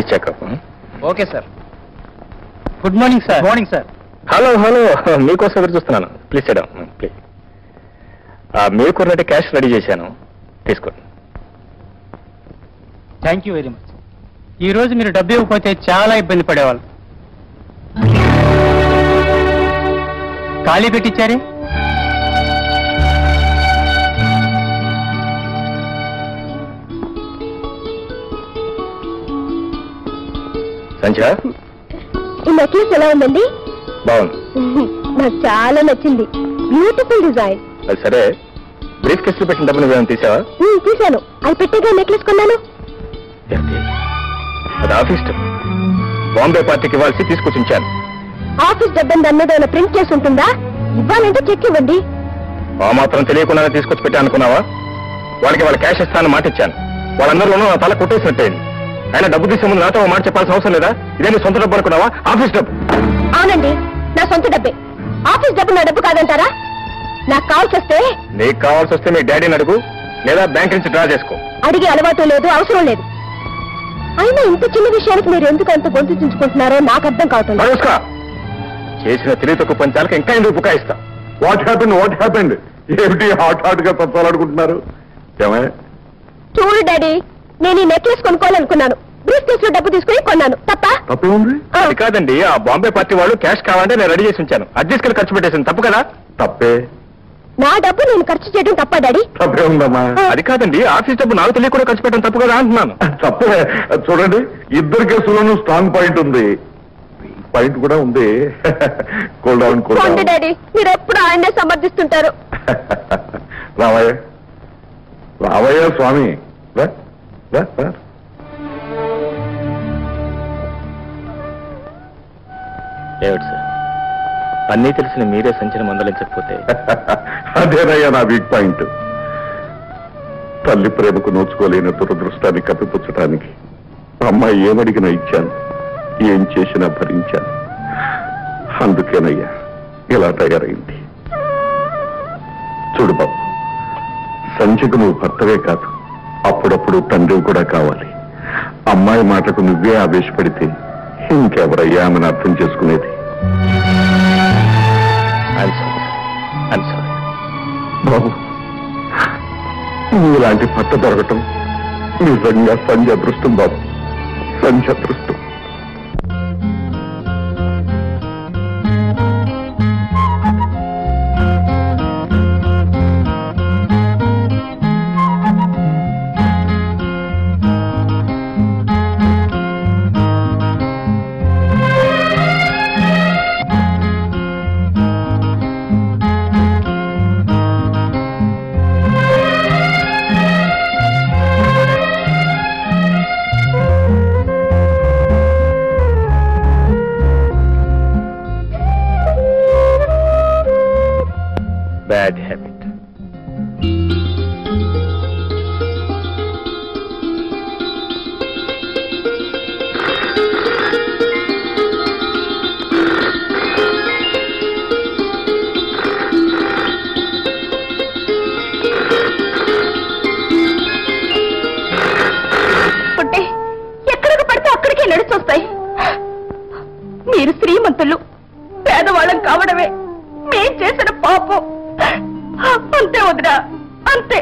Please checkup okay sir. Good morning sir. Morning sir. Hello hello. మీకోసం ఎదురు చూస్తున్నాను. Please చేయడం ప్లీజ్ మీరు కొన్నట్టు క్యాష్ రెడీ చేశాను. తీసుకోండి. థ్యాంక్ యూ వెరీ మచ్ ఈ రోజు మీరు డబ్బు ఇవ్వకపోతే చాలా ఇబ్బంది పడేవాళ్ళు. ఖాళీ పెట్టించారే సంధ్య? ఈ నెక్లెస్ ఎలా ఉందండి? బాగుంది. నాకు చాలా నచ్చింది. బ్యూటిఫుల్ డిజైన్ అది సరే. బ్రీఫ్ కేసులు పెట్టిన డబ్బు నువ్వేమైనా తీసావా? తీశాను. అది పెట్టేగా నెక్లెస్ కొన్నాను? అది ఆఫీస్ బాంబే పార్టీకి ఇవ్వాల్సి తీసుకొచ్చి ఉంచాను ఆఫీస్ డబ్బని దాని మీద ఏమైనా ప్రింట్ చేసి ఉంటుందా? ఇవ్వాలంటే చెక్ ఇవ్వండి. ఆ మాత్రం తెలియకుండానే తీసుకొచ్చి పెట్టా అనుకున్నావా? వాళ్ళకి వాళ్ళ క్యాష్ ఇస్తానని మాట ఇచ్చాను వాళ్ళందరిలోనూ నా తల కొట్టేసినట్టయింది. అయినా డబ్బు తీసే ముందు నాతో మాట చెప్పాల్సిన అవసరం లేదా? ఇదే నీ సొంత డబ్బు అనుకున్నావా? ఆఫీస్ డబ్బు. అవునండి నా సొంత డబ్బే. ఆఫీస్ డబ్బు నా డబ్బు కాదంటారా? నాకు కావాల్సి వస్తే నీకు కావాల్సి వస్తే మీ డాడీని అడుగు లేదా బ్యాంక్ నుంచి డ్రా చేసుకో. అడిగే అలవాటు లేదు అవసరం లేదు. అయినా ఇంత చిన్న విషయానికి మీరు ఎందుకు అంత గొంతు చించుకుంటున్నారో నాకు అర్థం కావటం లేదు. నమస్కా చేసిన తెలివి తక్కువ పంచాలకు ఇంకా ఎందుకు బుకాయిస్తా వాట్ హ్యాపెండ్ వాట్ హ్యాపెండ్ ఏమిటి హాట్ హాట్గా తప్పాలనుకుంటున్నారు ఏమే? చూడు డాడీ నేను ఈ నెక్లెస్ కొనుక్కోవాలనుకున్నాను. బ్రీఫ్ కేస్లో డబ్బు తీసుకుని కొన్నాను. తప్ప? తప్పే ఉంది ఆ, అది కాదండి ఆ బాంబే పార్టీ వాళ్ళు క్యాష్ కావాలంటే నేను రెడీ చేసి ఉంచాను. అది తీసుకెళ్ళి ఖర్చు పెట్టేసింది. తప్పు కదా? తప్పే. నా డబ్బు నేను ఖర్చు చేయడం తప్ప డాడీ? తప్పే ఉందమ్మా. అది కాదండి ఆఫీస్ డబ్బు నాకు తెలియకుండా ఖర్చు పెట్టడం తప్పు కదా అంటున్నాను. తప్పే. చూడండి ఇద్దరు కేసుల్లోనూ స్ట్రాంగ్ పాయింట్ ఉంది. పాయింట్ కూడా ఉంది. కూల్ డౌన్ కూల్ పోండి డౌన్ డాడీ. మీరు ఎప్పుడు ఆయన్నే సమర్థిస్తుంటారు. రావయ్య. రావయ్య స్వామి. రా, రా, రా. ఏమిటి సార్? అన్నీ తెలిసిన మీరే సంచలనం మందలించకపోతే అదేనయ్యా నా వీక్ పాయింట్ తల్లి ప్రేమకు నోచుకోలేని దురదృష్టాన్ని కప్పిపుచ్చటానికి అమ్మాయి ఏమడిగినా ఇచ్చాను ఏం చేసినా భరించాను. అందుకేనయ్యా ఇలా తయారైంది. చూడు బాబు సంచికు నువ్వు భర్తవే కాదు. అప్పుడప్పుడు తండ్రి కూడా కావాలి. అమ్మాయి మాటకు నువ్వే ఆవేశపడితే ఇంకెవరయ్యా ఆమెను అర్థం చేసుకునేది. బాబు నీలాంటి భర్త దొరకటం నిజంగా సంజ అదృష్టం బాబు. సంజ అదృష్టం బ్యాడ్ హ్యాబిట్ పుట్టి ఎక్కడికి పడితే అక్కడికే నడిచొస్తాయి. మీరు శ్రీమంతులు పేదవాళ్ళం కావడమే మేం చేసిన పాపం. అంతే వదిరా అంతే.